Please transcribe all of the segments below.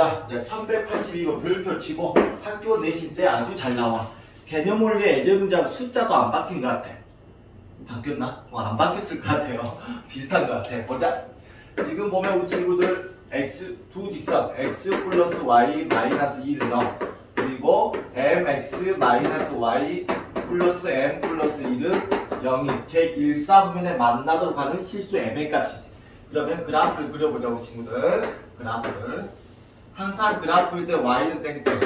자, 1182번 별표 치고 학교 내신 때 아주 잘 나와. 개념 원리 문제하고 숫자도 안 바뀐 것 같아. 바뀌었나? 어, 안 바뀌었을 것 같아요. 비슷한 것 같아. 보자. 지금 보면 우리 친구들 x 두 직선 x 플러스 y 마이너스 2를 넣어. 그리고 mx 마이너스 y 플러스 m 플러스 1은 0이 제1사분면에 만나도록 하는 실수 m의 값이지. 그러면 그래프를 그려보자 우리 친구들. 그래프를. 항상 그래프일 때 y는 땡땡.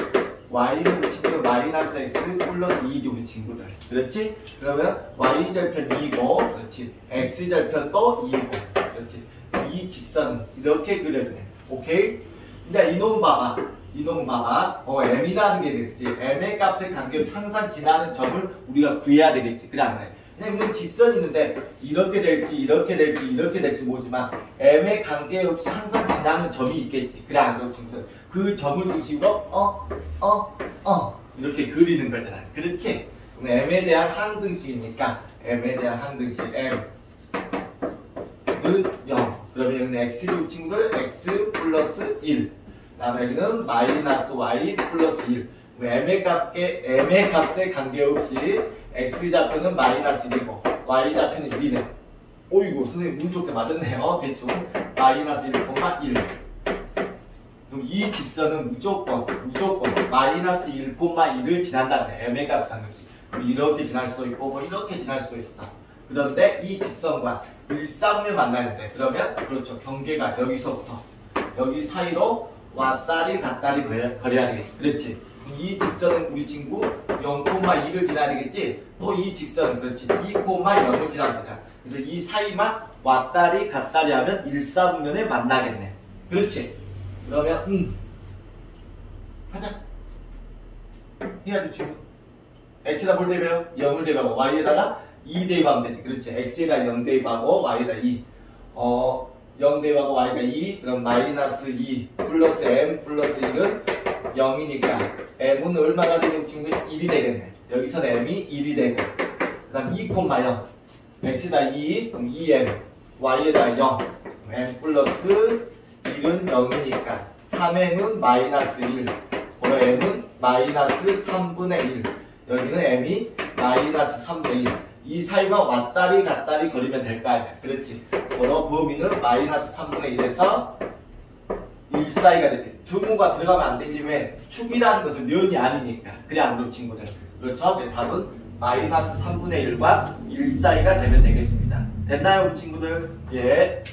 y는 우리 친구들 마이너스 x 플러스 2지 우리 친구들. 그렇지? 그러면 y 절편 2고 그렇지. x 절편 또 2고 그렇지. 이 직선은 이렇게 그려지네. 오케이? 이제 이놈 봐봐. 이놈 봐봐. 어, m이라는 게 되겠지. m의 값에 관계없이 항상 지나는 점을 우리가 구해야 되겠지. 그래 안 그래? 왜냐면 직선이 있는데 이렇게 될지 이렇게 될지 이렇게 될지 모르지만 m에 관계 없이 항상 지나는 점이 있겠지. 그래 안 그래 친구들? 그 점을 중심으로 어? 어? 어? 이렇게 그리는 거잖아. 그렇지? m에 대한 항등식이니까 m에 대한 항등식 m 는 0. 그러면 여기는 x로 친구들 x 플러스 1. 다음에 여기는 마이너스 y 플러스 1. M의 값에 m의 값에 관계없이 x 좌표는 마이너스 1이고 y 좌표는 1이네. 오이고 선생님 운 좋게 맞았네요. 대충 마이너스 1,1. 그럼 이 직선은 무조건 무조건 마이너스 1,1을 지난다는 m의 값에 관계없이. 이렇게 지날 수도 있고 뭐 이렇게 지날 수도 있어. 그런데 이 직선과 일상을 만나는데 그러면 그렇죠 경계가 여기서부터 여기 사이로 왔다리 갔다리 거려, 거려야 되겠지 그렇지 이 직선은 우리 친구 0,2를 지나야 되겠지 또 이 직선은 그렇지 2,0을 지나야 되잖아 그래서 이 사이만 왔다리 갔다리 하면 일사분면에 만나겠네 그렇지 그러면 음 하자 해야지 친구 x에다 뭘 대입해요? 0을 대입하고 y에다가 2 대입하면 되지. 그렇지. x에다 0 대입하고 y에다 2. 어, 0 대입하고 y가 2. 그럼 마이너스 2 플러스 m 플러스 1은 0이니까 m은 얼마가 되는 친구 1이 되겠네. 여기서는 m이 1이 되고. 그 다음 2, 0. x에다 2. 그럼 2m. y에다 0. m 플러스 1은 0이니까 3m은 마이너스 1. 그럼 m은 마이너스 3분의 1. 여기는 m이 마이너스 3분의 1. 이 사이만 왔다리 갔다리 거리면 될거 아니야. 그렇지. 그럼 범위는 마이너스 3분의 1에서 1 사이가 되지. 등호가 들어가면 안 되지. 왜? 축이라는 것은 면이 아니니까. 그래 안 그렇죠 친구들. 그렇죠? 네, 답은 마이너스 3분의 1과 1 사이가 되면 되겠습니다. 됐나요 우리 친구들? 예.